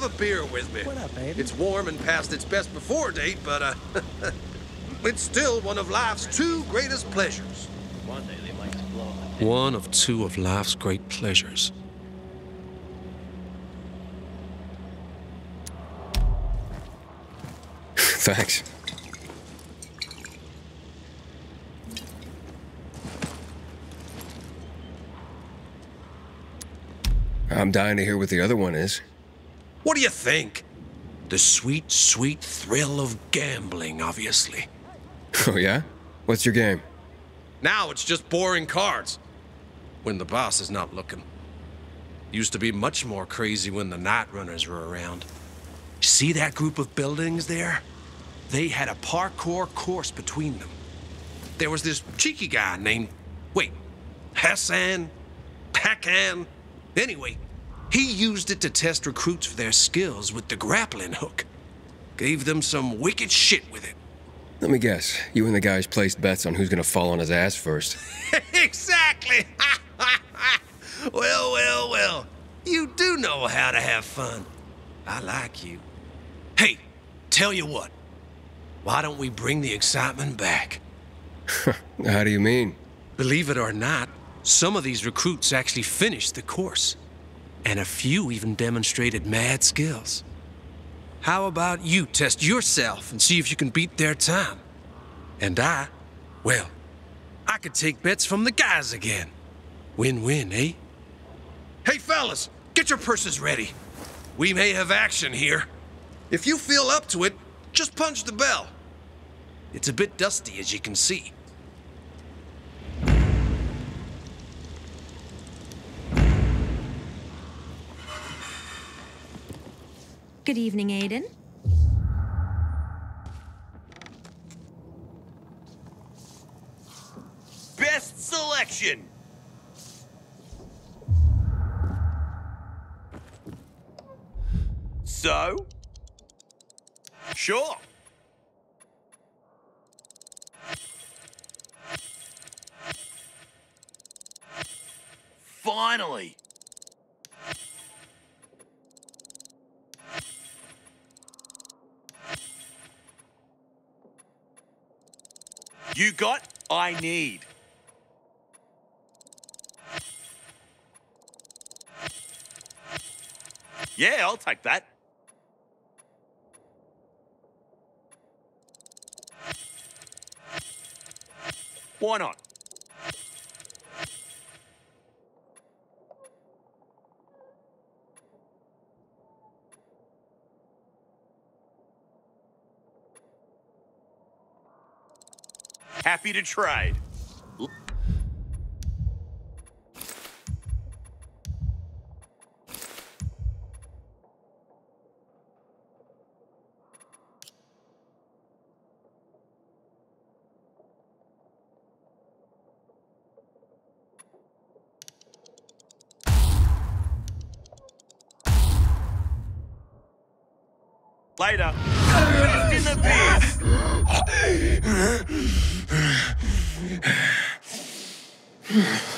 have a beer with me. What up, baby? It's warm and past its best before date, but uh, it's still one of life's two greatest pleasures. One day they might explode. One of two of life's great pleasures. Thanks. I'm dying to hear what the other one is. What do you think? The sweet, sweet thrill of gambling, obviously. Oh, yeah? What's your game? Now it's just boring cards. When the boss is not looking. Used to be much more crazy when the night runners were around. See that group of buildings there? They had a parkour course between them. There was this cheeky guy named, wait, Hassan? Pakan? Anyway, he used it to test recruits for their skills with the grappling hook. Gave them some wicked shit with it. Let me guess. You and the guys placed bets on who's gonna fall on his ass first. exactly! well, well, well. You do know how to have fun. I like you. Hey, tell you what. Why don't we bring the excitement back? How do you mean? Believe it or not, some of these recruits actually finished the course. And a few even demonstrated mad skills. How about you test yourself and see if you can beat their time? And I, well, I could take bets from the guys again. Win-win, eh? Hey, fellas, get your purses ready. We may have action here. If you feel up to it, just punch the bell. It's a bit dusty, as you can see. Good evening, Aiden. Best selection! So? Sure. Finally! You got, I need. Yeah, I'll take that. Why not? Happy to trade. Later. Rest in the biz. Huh?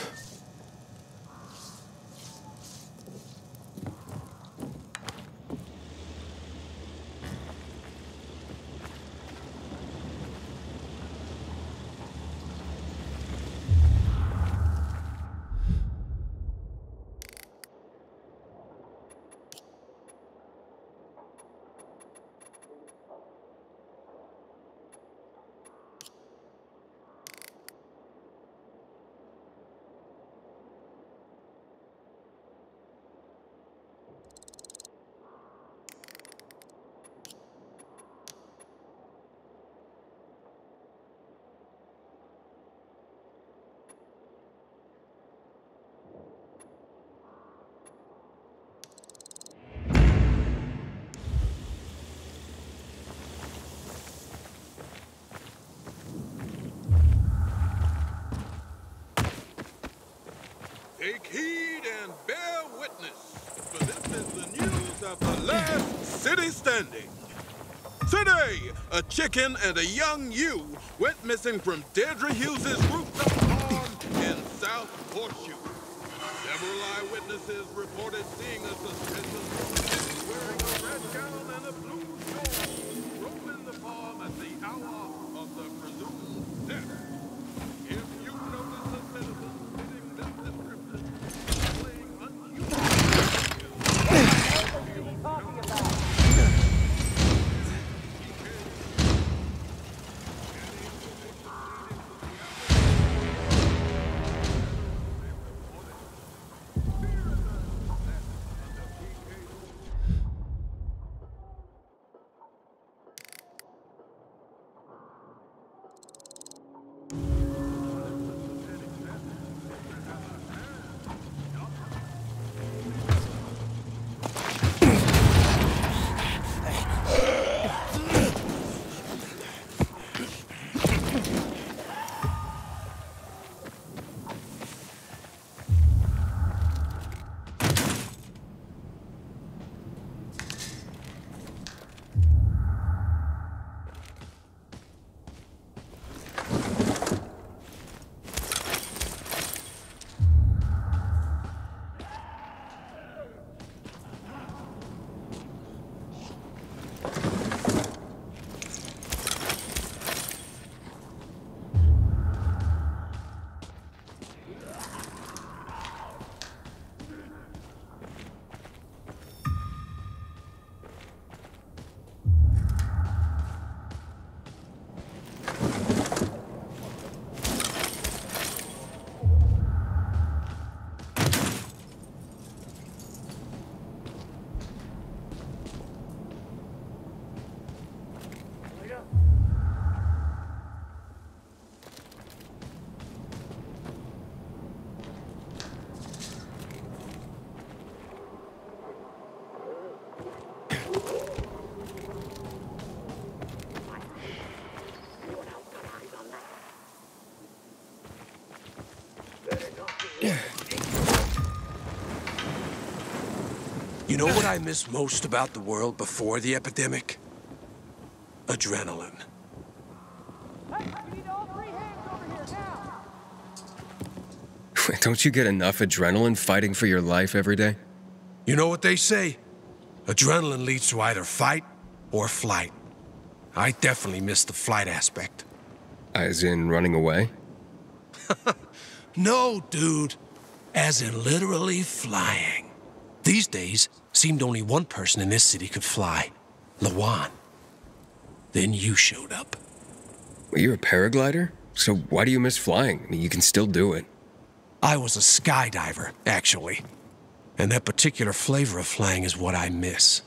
Take heed and bear witness, for this is the news of the last city standing. Today, a chicken and a young ewe went missing from Deirdre Hughes' rooftop farm in South Horseshoe. Several eyewitnesses reported seeing a suspicious wearing a red gown and a blue shawl, rolling the farm at the hour of the presumed death. Know what I miss most about the world before the epidemic? Adrenaline. Don't you get enough adrenaline fighting for your life every day? You know what they say? Adrenaline leads to either fight or flight. I definitely miss the flight aspect. As in running away? No, dude. As in literally flying. These days, seemed only one person in this city could fly. Lawan. Then you showed up. Well, you're a paraglider? So why do you miss flying? I mean, you can still do it. I was a skydiver, actually. And that particular flavor of flying is what I miss.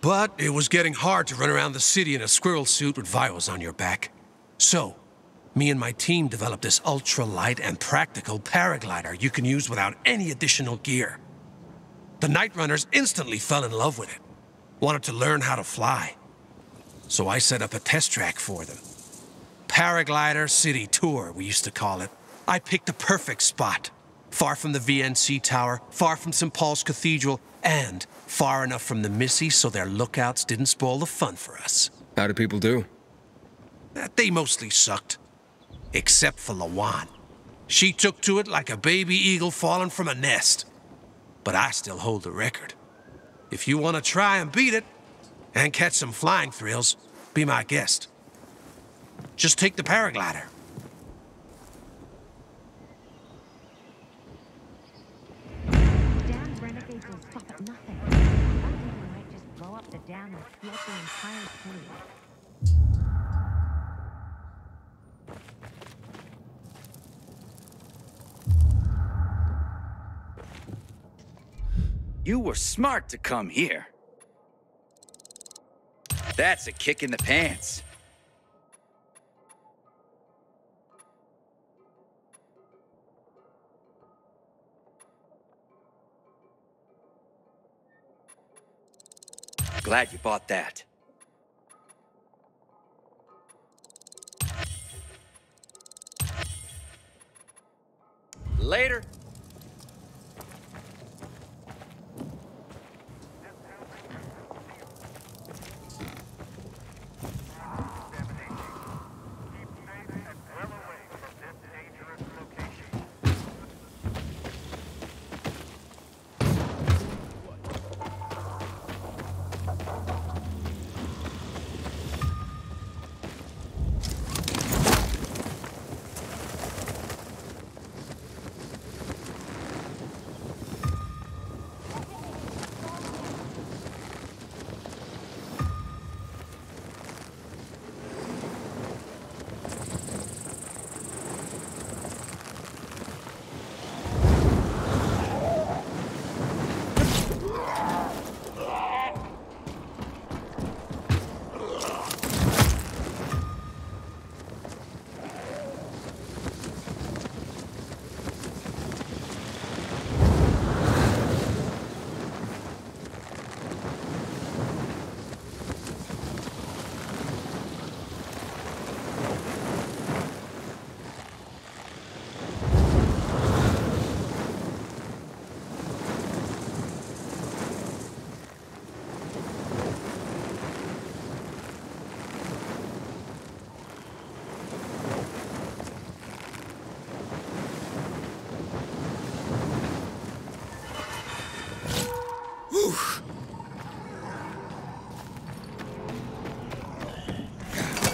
But it was getting hard to run around the city in a squirrel suit with vials on your back. So, me and my team developed this ultra-light and practical paraglider you can use without any additional gear. The Night Runners instantly fell in love with it, wanted to learn how to fly. So I set up a test track for them. Paraglider City Tour, we used to call it. I picked the perfect spot. Far from the VNC Tower, far from St. Paul's Cathedral, and far enough from the Missy so their lookouts didn't spoil the fun for us. How do people do? Uh, They mostly sucked. Except for Lawan. She took to it like a baby eagle falling from a nest. But I still hold the record. If you want to try and beat it, and catch some flying thrills, be my guest. Just take the paraglider. Damn renegades will stop at nothing. One day they might just blow up the dam and flood the entire city. You were smart to come here. That's a kick in the pants. Glad you bought that. Later.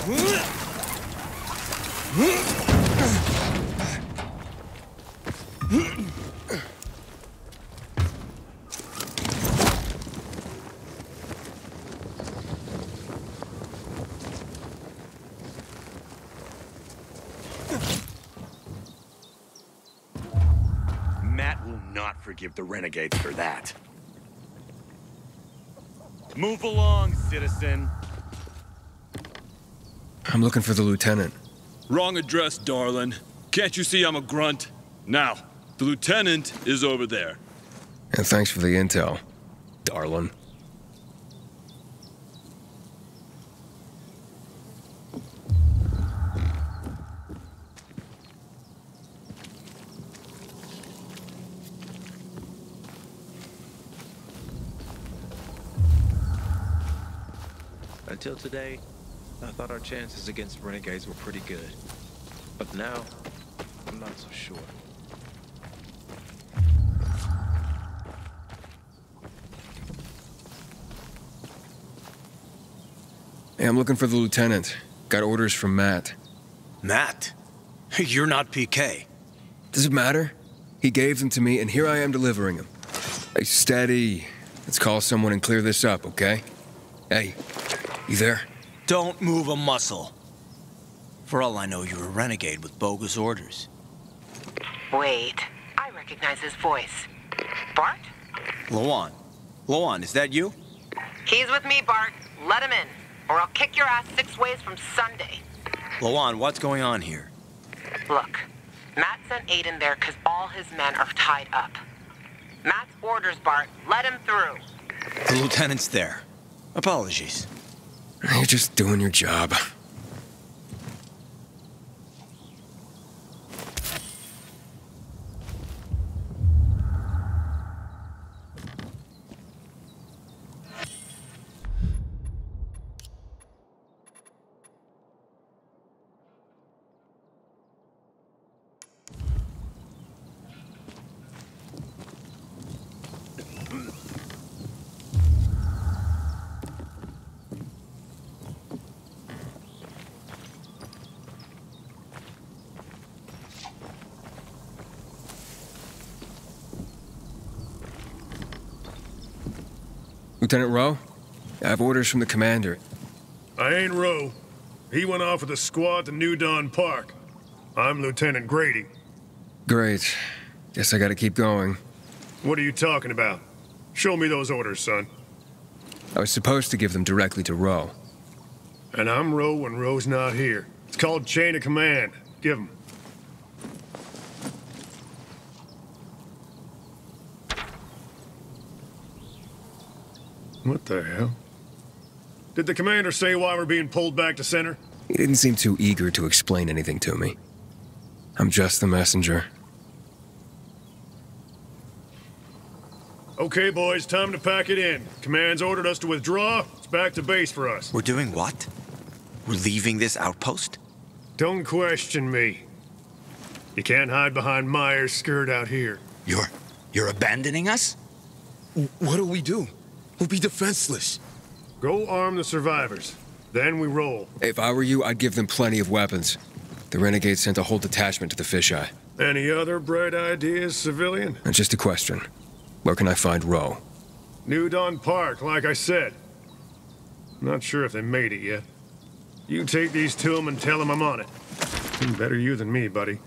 Matt will not forgive the renegades for that. Move along, citizen. I'm looking for the lieutenant. Wrong address, darling. Can't you see I'm a grunt? Now, the lieutenant is over there. And thanks for the intel, darling. Until today, I thought our chances against renegades were pretty good. But now, I'm not so sure. Hey, I'm looking for the lieutenant. Got orders from Matt. Matt, you're not PK. Does it matter? He gave them to me, and here I am delivering them. Hey, steady. Let's call someone and clear this up, okay? Hey, you there? Don't move a muscle. For all I know, you're a renegade with bogus orders. Wait, I recognize his voice. Bart? Lawan. Lawan, is that you? He's with me, Bart. Let him in, or I'll kick your ass six ways from Sunday. Lawan, what's going on here? Look, Matt sent Aiden there because all his men are tied up. Matt's orders, Bart. Let him through. The lieutenant's there. Apologies. You're just doing your job. Lieutenant Rowe? I have orders from the commander. I ain't Rowe. He went off with a squad to New Dawn Park. I'm Lieutenant Grady. Great. Guess I gotta keep going. What are you talking about? Show me those orders, son. I was supposed to give them directly to Rowe. And I'm Rowe when Rowe's not here. It's called chain of command. Give him. What the hell? Did the commander say why we're being pulled back to center? He didn't seem too eager to explain anything to me. I'm just the messenger. Okay, boys, time to pack it in. Command's ordered us to withdraw. It's back to base for us. We're doing what? We're leaving this outpost? Don't question me. You can't hide behind Myers' skirt out here. You're. you're abandoning us? What do we do? We'll be defenseless. Go arm the survivors. Then we roll. If I were you, I'd give them plenty of weapons. The Renegade sent a whole detachment to the fisheye. Any other bright ideas, civilian? And just a question. Where can I find Rowe? New Dawn Park, like I said. Not sure if they made it yet. You take these to him and tell him I'm on it. Better you than me, buddy.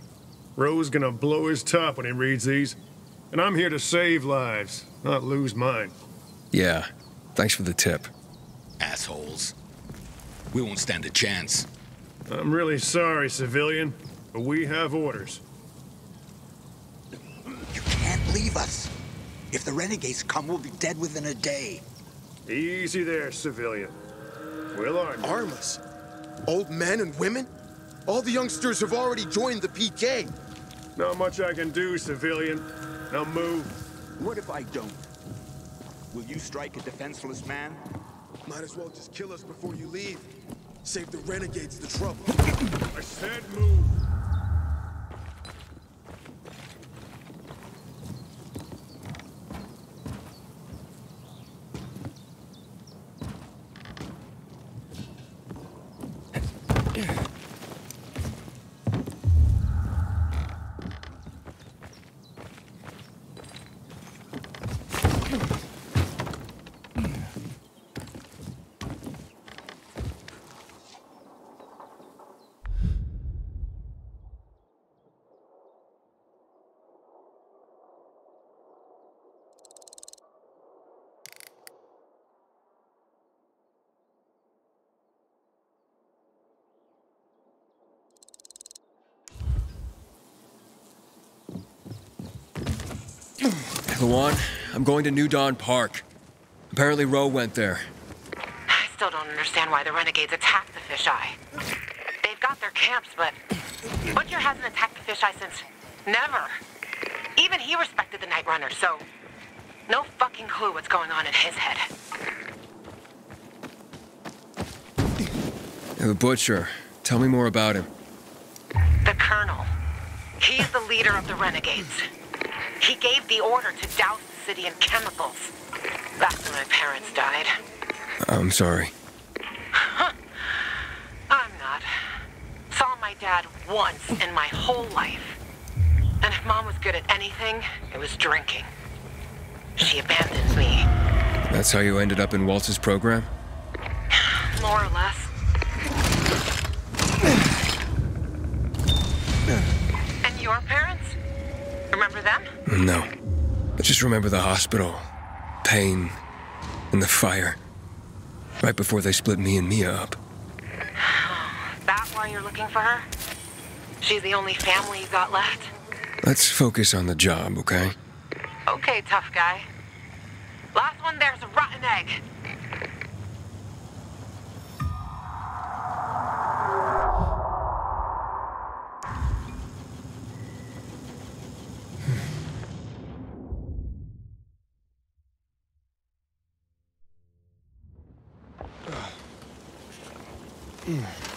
Rowe's gonna blow his top when he reads these. And I'm here to save lives, not lose mine. Yeah. Thanks for the tip. Assholes. We won't stand a chance. I'm really sorry, civilian, but we have orders. You can't leave us. If the renegades come, we'll be dead within a day. Easy there, civilian. We'll arm you. Arm us? Old men and women? All the youngsters have already joined the PK. Not much I can do, civilian. Now move. What if I don't? Will you strike a defenseless man? Might as well just kill us before you leave. Save the renegades the trouble. I said move. Lawan, I'm going to New Dawn Park. Apparently Rowe went there. I still don't understand why the renegades attacked the fisheye. They've got their camps, but Butcher hasn't attacked the fisheye since never. Even he respected the Night Runner, so no fucking clue what's going on in his head. The Butcher. Tell me more about him. The Colonel. He's the leader of the renegades. He gave the order to douse the city in chemicals. That's when my parents died. I'm sorry. I'm not. Saw my dad once in my whole life. And if mom was good at anything, it was drinking. She abandoned me, That's how you ended up in Waltz's program? more or less. And your parents? No. I just remember the hospital, pain, and the fire. Right before they split me and Mia up. That why you're looking for her? She's the only family you got left? Let's focus on the job, okay? Okay, tough guy. Last one there's a rotten egg. Mm.